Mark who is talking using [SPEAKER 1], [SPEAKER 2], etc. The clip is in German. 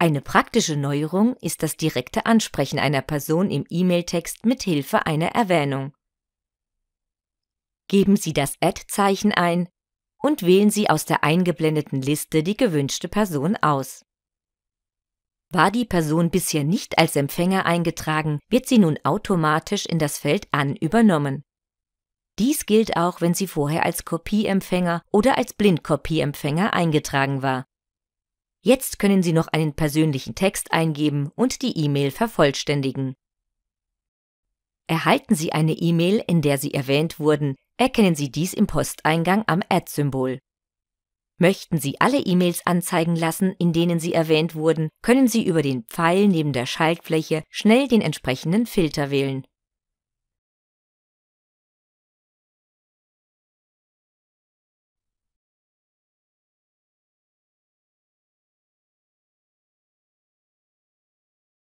[SPEAKER 1] Eine praktische Neuerung ist das direkte Ansprechen einer Person im E-Mail-Text mit Hilfe einer Erwähnung. Geben Sie das Add-Zeichen ein und wählen Sie aus der eingeblendeten Liste die gewünschte Person aus. War die Person bisher nicht als Empfänger eingetragen, wird sie nun automatisch in das Feld An übernommen. Dies gilt auch, wenn sie vorher als Kopieempfänger oder als Blindkopieempfänger eingetragen war. Jetzt können Sie noch einen persönlichen Text eingeben und die E-Mail vervollständigen. Erhalten Sie eine E-Mail, in der Sie erwähnt wurden, erkennen Sie dies im Posteingang am Ad-Symbol. Möchten Sie alle E-Mails anzeigen lassen, in denen Sie erwähnt wurden, können Sie über den Pfeil neben der Schaltfläche schnell den entsprechenden Filter wählen